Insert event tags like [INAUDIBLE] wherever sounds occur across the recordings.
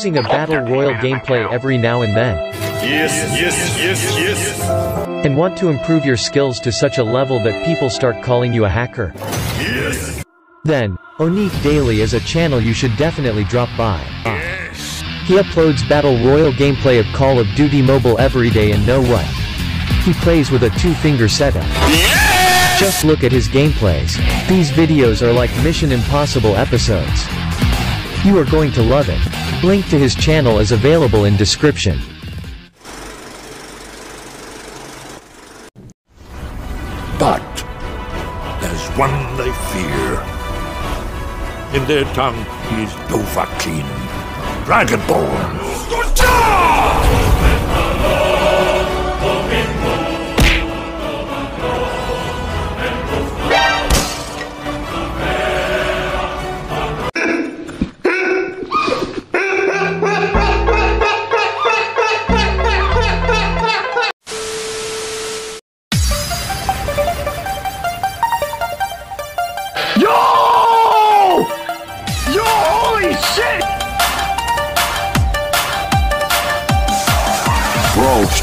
choosing a battle royale gameplay every now and then, Yes, yes, yes, yes. and want to improve your skills to such a level that people start calling you a hacker? Yes. Then, Onique Daily is a channel you should definitely drop by. He uploads battle royale gameplay of Call of Duty Mobile every day and know what? He plays with a two-finger setup. Just look at his gameplays. These videos are like Mission Impossible episodes. You are going to love it. Link to his channel is available in description. But there's one they fear. In their tongue, he's Dovahkiin, Dragonborn.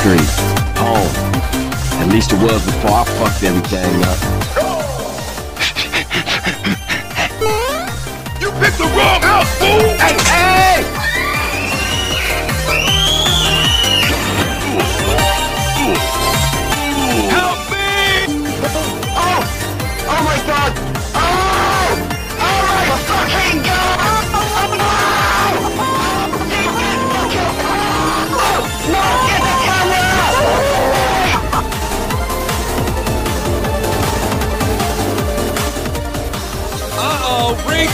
Home. Oh, at least it was before I fucked everything up.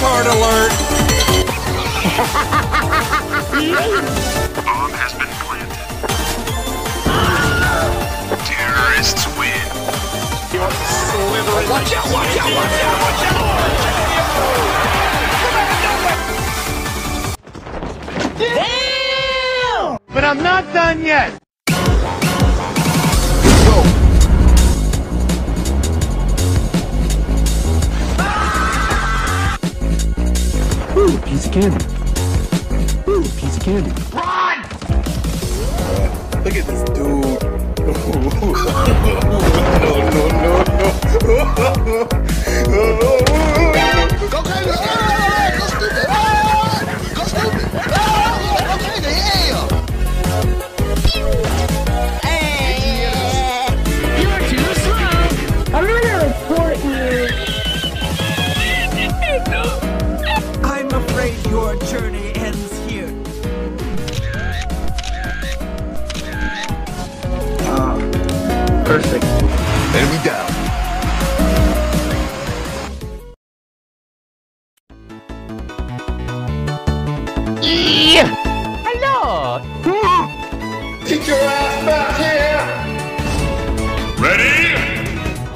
Retard alert! Bomb has been planted. Terrorists win. Watch out, watch out, watch out, watch out! But I'm not done yet. Piece of candy. Ooh, piece of candy. Look at this dude. [LAUGHS] [LAUGHS] no, no, no, no. Go crazy! Go stupid! Ah, Perfect. Enemy down. Hello! Get your ass back here! Ready?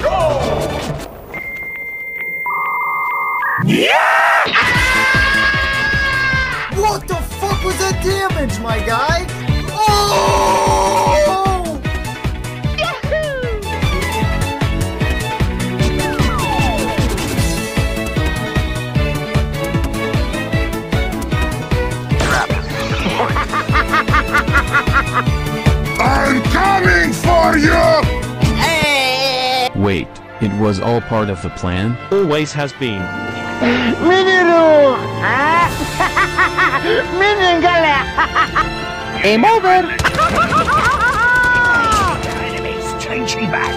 Go! What the fuck was that damage, my guy? It was all part of the plan? Always has been. [LAUGHS] [LAUGHS] Game over! enemies changing back!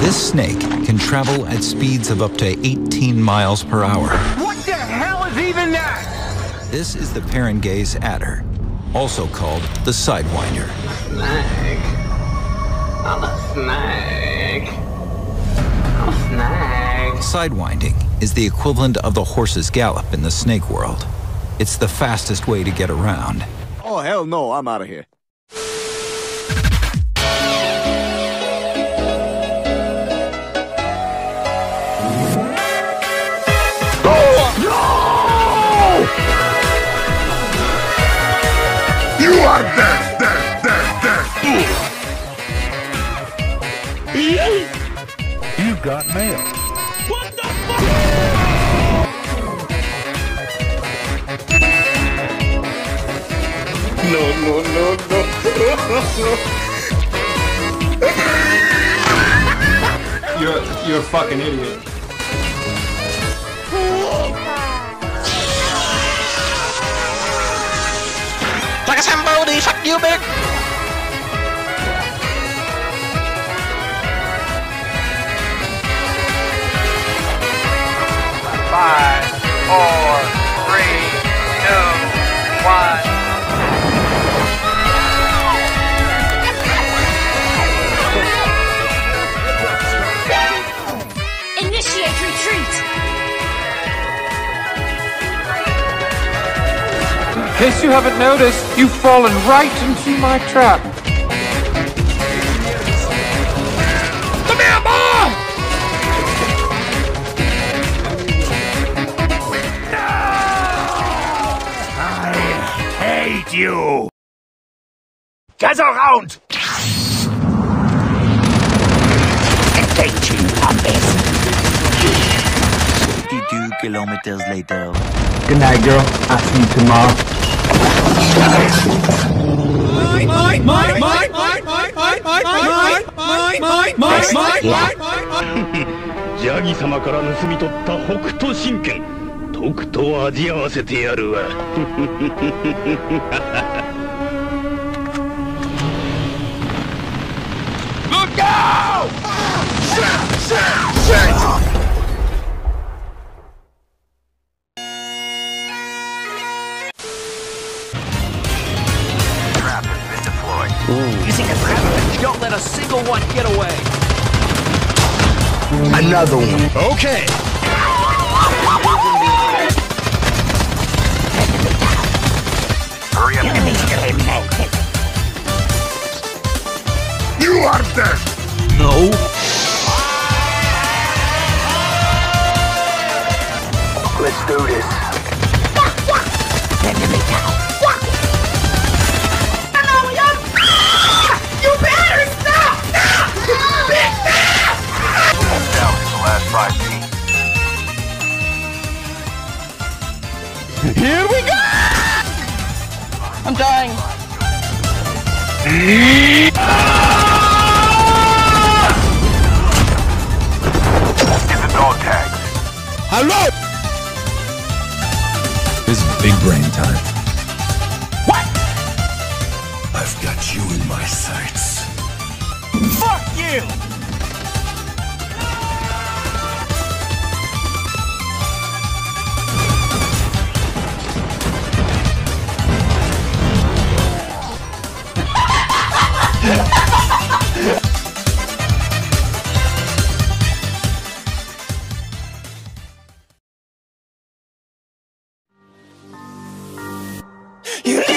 This snake can travel at speeds of up to 18 miles per hour. What This is the Peringuey's adder, also called the sidewinder. Snake. I'm a snake. I'm a snake. Sidewinding is the equivalent of the horse's gallop in the snake world. It's the fastest way to get around. Oh, hell no, I'm out of here. Are dead, dead, dead, dead. You got mail. What the fuck? no, no, no, no. [LAUGHS] You're you're a fucking idiot. đi sách dưới biết Bye. Case you haven't noticed, you've fallen right into my trap. Come here, boy! I hate you! Gather round! Engaging zombies! 52 kilometers later. Good night, girl. I'll see you tomorrow. ジャギ様から盗み取った北斗神拳とくと味合わせてやるわ Look out! Shit! Shit! Shit! Get away. Another one. Okay. Hurry up. You are dead. No. Dying. Get the dog tags. Hello! This is big brain time. What? I've got you in my sights. Fuck you! You